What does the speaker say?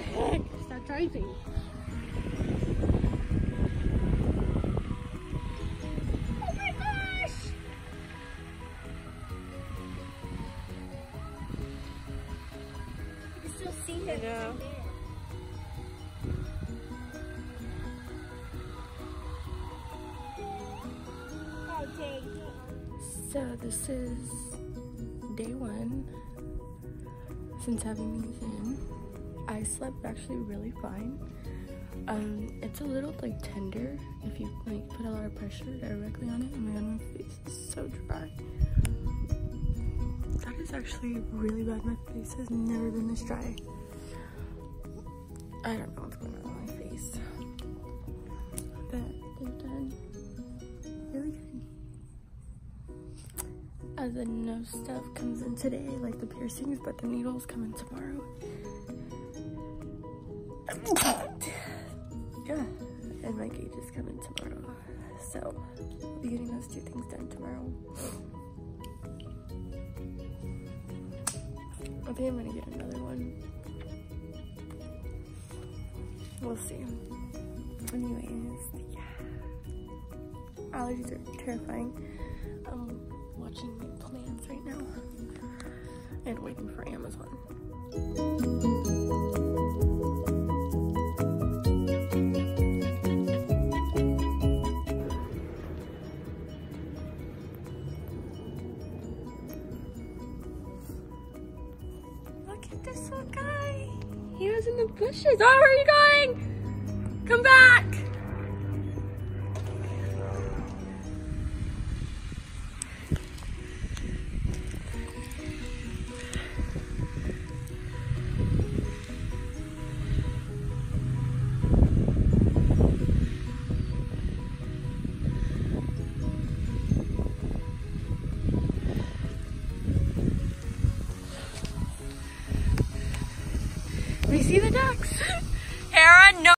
the heck? Stop driving. Oh my gosh! You can still see him. know. Oh. So this is day one since having these in. I slept actually really fine. Um, it's a little like tender if you like put a lot of pressure directly on it. Oh my god, my face is so dry. That is actually really bad. My face has never been this dry. I don't know what's going on with my face. But they're done really good. As the nose stuff comes in today, like the piercings, but the needles come in tomorrow. Yeah, and my gauge is coming tomorrow. So, I'll be getting those two things done tomorrow. I think I'm gonna get another one. We'll see. Anyways, yeah. Allergies are terrifying. I'm watching my plans right now and waiting for Amazon. This little guy. He was in the bushes. Oh, where are you going? Come back. We see the ducks. Hera, no.